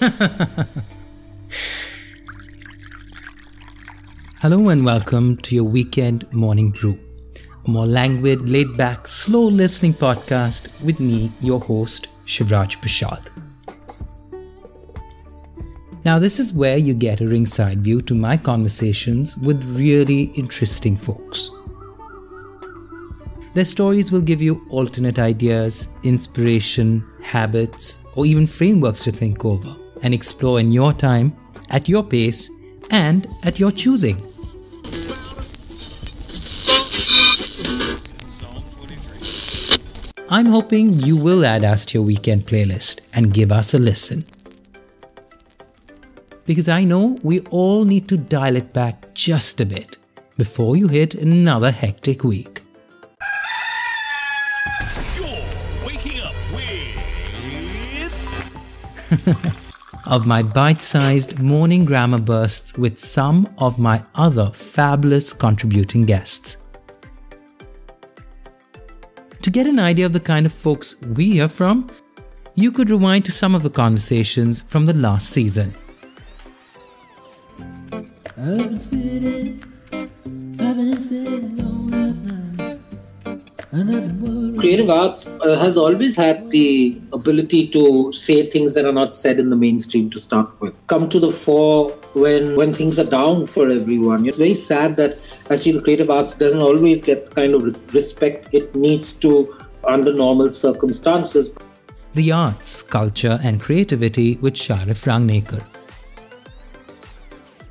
Hello and welcome to your weekend morning brew, a more languid, laid back, slow listening podcast with me, your host, Shivraj Parshad. Now, this is where you get a ringside view to my conversations with really interesting folks. Their stories will give you alternate ideas, inspiration, habits, or even frameworks to think over and explore in your time, at your pace, and at your choosing. I'm hoping you will add us to your weekend playlist and give us a listen. Because I know we all need to dial it back just a bit before you hit another hectic week. You're waking up with of my bite sized morning grammar bursts with some of my other fabulous contributing guests. To get an idea of the kind of folks we hear from, you could rewind to some of the conversations from the last season. I've been sitting, I've been sitting creative arts uh, has always had the ability to say things that are not said in the mainstream to start with. Come to the fore when when things are down for everyone. It's very sad that actually the creative arts doesn't always get the kind of respect it needs to under normal circumstances. The arts, culture, and creativity with Sharif Rangnekar.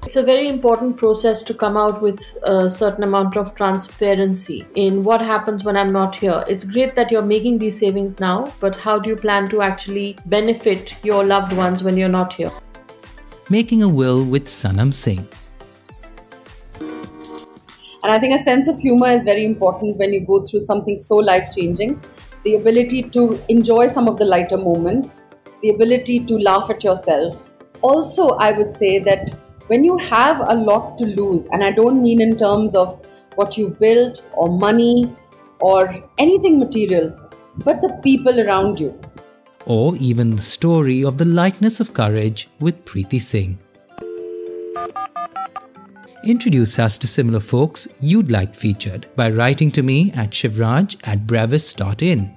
It's a very important process to come out with a certain amount of transparency in what happens when I'm not here. It's great that you're making these savings now, but how do you plan to actually benefit your loved ones when you're not here? Making a Will with Sanam Singh. And I think a sense of humor is very important when you go through something so life changing. The ability to enjoy some of the lighter moments, the ability to laugh at yourself. Also, I would say that when you have a lot to lose, and I don't mean in terms of what you built or money or anything material, but the people around you. or even the story of the lightness of courage with Preeti Singh. Introduce us to similar folks you'd like featured by writing to me at shivraj at brevis.in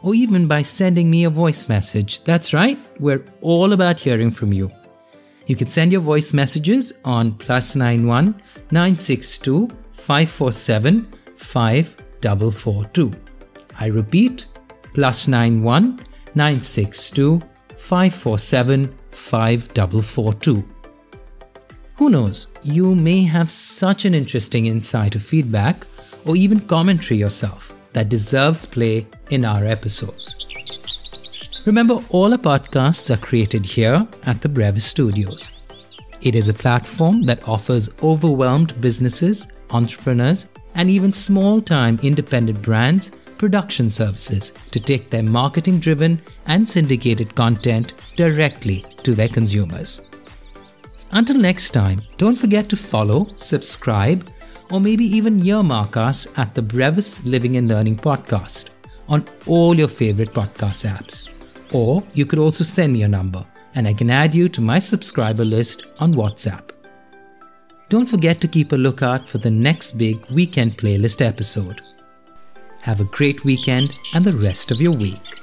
or even by sending me a voice message. That's right, we're all about hearing from you. You can send your voice messages on plus 91 962 547 5442. I repeat, plus 91 962 547 5442. Who knows, you may have such an interesting insight or feedback or even commentary yourself that deserves play in our episodes. Remember, all our podcasts are created here at the Brevis Studios. It is a platform that offers overwhelmed businesses, entrepreneurs, and even small time independent brands production services to take their marketing driven and syndicated content directly to their consumers. Until next time, don't forget to follow, subscribe, or maybe even earmark us at the Brevis Living and Learning podcast on all your favorite podcast apps. Or you could also send me your number and I can add you to my subscriber list on WhatsApp. Don't forget to keep a lookout for the next big weekend playlist episode. Have a great weekend and the rest of your week.